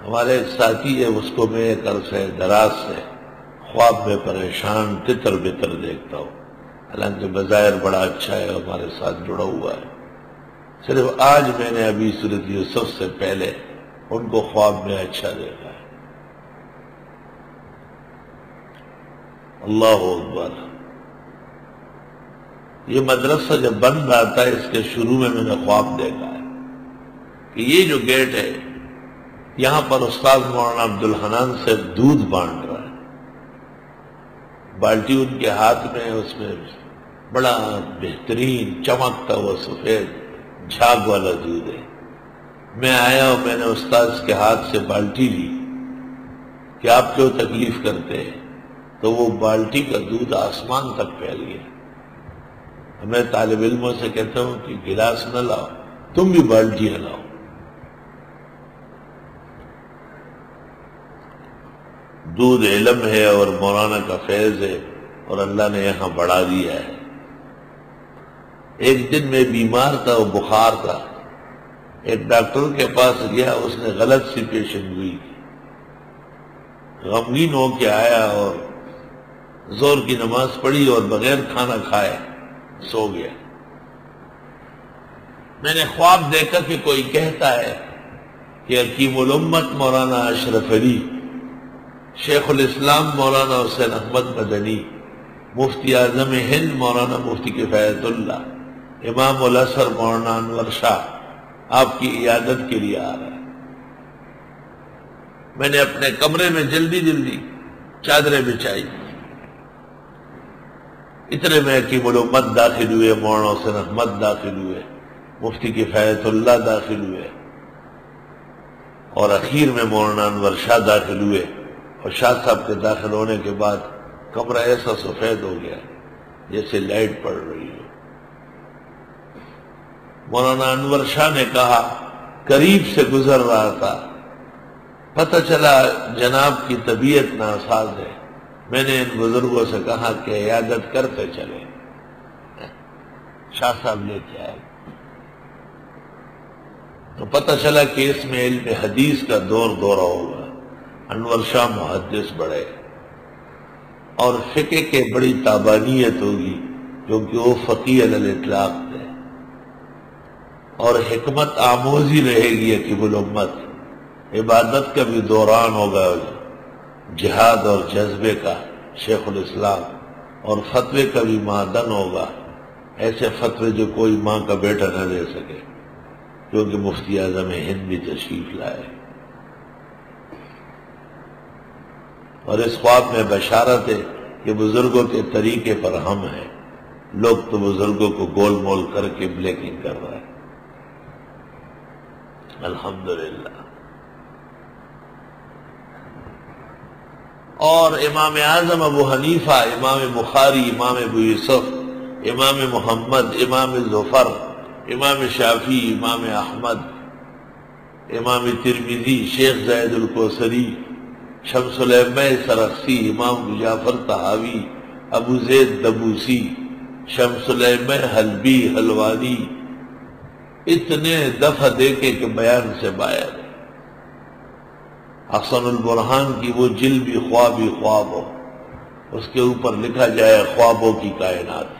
हमारे एक साथी है, उसको मैं एक अरसे दराज से ख्वाब में परेशान, तितर बितर देखता हूँ। हालाँकि बाज़ार बड़ा अच्छा है, हमारे साथ जुड़ा हुआ है। सिर्फ़ आज मैंने अभी सूरत यूसुफ से पहले उनको ख्वाब में अच्छा देखा है। अल्लाह अकबर। ये मदरसा जब बन रहा था इसके शुरू में मैंने ख्वाब देखा है कि ये जो गेट है यहाँ पर उस्ताद मौलाना अब्दुल हनान से दूध बांट रहा है। बाल्टी उनके हाथ में उसमें बड़ा बेहतरीन चमकता हुआ सफ़ेद झाग वाला दूध है। मैं आया और मैंने उस्ताद के हाथ से बाल्टी ली। कि आप क्यों तकलीफ़ करते हैं? तो वो बाल्टी का दूध आसमान तक फैल गया। मैं तालब इलमों से कहता हूँ कि गिलास न लाओ, तुम भी बाल्टियाँ लाओ। दूध इलम है और मौलाना का फैज है और अल्लाह ने यहाँ बढ़ा दिया है। एक दिन मैं बीमार था और बुखार था। एक डॉक्टर के पास गया, उसने गलत सी पेशन हुई। गमगीन होके आया और ज़ोर की नमाज़ पढ़ी और बगैर खाना खाए, सो गया। मैंने ख्वाब देखा कि कोई कहता है कि हकीम उम्मत मौलाना अशरफ अली शेखुल इस्लाम मौलाना हुसैन अहमद मदनी, मुफ्ती आज़म हिंद मौलाना मुफ्ती के किफायतुल्ला इमाम असर मौलाना अनवर शाह, आपकी इयादत के लिए आ रहा है। मैंने अपने कमरे में जल्दी जल्दी चादरें बिछाई। इतने में की उम्मत दाखिल हुए, मौलाना हुसैन अहमद दाखिल हुए, मुफ्ती किफायतुल्ला दाखिल हुए, और अखीर में मौलाना अनवर शाह दाखिल हुए। और शाह साहब के दाखिल होने के बाद कमरा ऐसा सफ़ेद हो गया जैसे लाइट पड़ रही हो। मौलाना अनवर शाह ने कहा, करीब से गुजर रहा था। पता चला, जनाब की तबीयत नासाज है। मैंने इन बुज़ुर्गों से कहा कि यादत करते चले। शाह साहब लेके आए। तो पता चला कि इसमें इल्म हदीस का दौर दौरा होगा। अनवर शाह मुहदस बढ़े और फिके के बड़ी ताबानियत होगी क्योंकि वो फ़की इतलाक थे। और हमत आमोजी रहेगी अकीबुल उम्मत इबादत का भी दौरान होगा जिहाद और जज्बे का शेखुल इस्लाम, और फतवे का भी मादन होगा। ऐसे फतवे जो कोई माँ का बेटा न दे सके क्योंकि मुफ्ती आज़म हिंद भी तशरीफ़ लाए। और इस ख्वाब में बशारत है कि बुज़ुर्गों के तरीके पर हम हैं। लोग तो बुज़ुर्गों को गोल मोल करके ब्लैकिंग कर रहा है। अल्हम्दुलिल्लाह। और इमाम आज़म अबू हनीफा, इमाम बुखारी, इमाम अबू यूसुफ, इमाम मोहम्मद, इमाम जुफर, इमाम शाफी, इमाम अहमद, इमाम तिरमिजी, शेख जैदुल कोसरी शमसलम सरक्सी इमाम मुजाफर तहावी, अबू जैद दबूसी शमसलम हलबी, हलवानी, इतने दफ़ा देखे के बयान से बायर हसन बुरहान की वो जिल भी ख्वाब ही ख्वाब हो। उसके ऊपर लिखा जाए ख्वाबों की कायनात।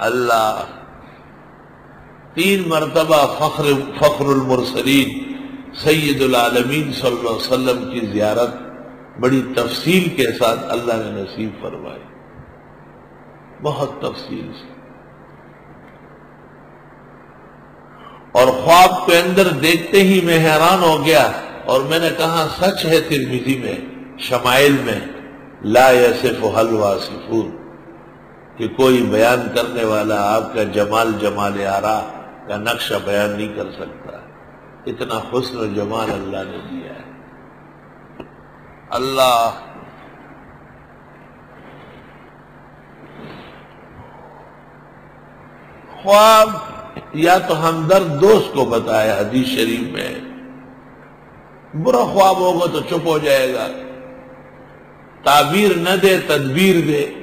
अल्लाह तीन मरतबा फख्र फ़ख्रमरसलीन सैदुलमीन वसल्लम की जियारत बड़ी तफसील के साथ अल्लाह ने नसीब फरमाई। बहुत तफसील से। और ख्वाब के अंदर देखते ही मैं हैरान हो गया और मैंने कहा, सच है तिरमिजी में, शमाइल में, ला यसिफ हलवा सिफूर कि कोई बयान करने वाला आपका जमाल जमाल आरा का नक्शा बयान नहीं कर सकता। इतना हुस्न जमाल अल्लाह ने दिया है। अल्लाह ख्वाब, या तो हमदर्द दोस्त को बताया हदीस शरीफ में। बुरा ख्वाब होगा तो चुप हो जाएगा। ताबीर न दे, तदबीर दे।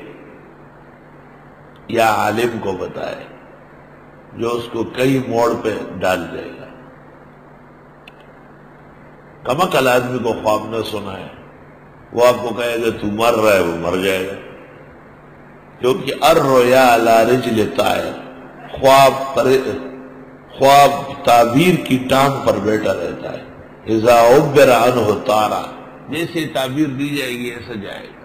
या आलिम को बताए। जो उसको कई मोड़ पे डाल देगा। कमकल आदमी को ख्वाब न सुना है वो आपको कहेगा, तू मर रहा है, वो मर जाएगा। क्योंकि अर रोया अला रिज लेता है। ख्वाब पर, ख्वाब ताबीर की टांग पर बैठा रहता है। इजा हो तारा। जैसे ताबीर दी जाएगी, ऐसा जाएगा।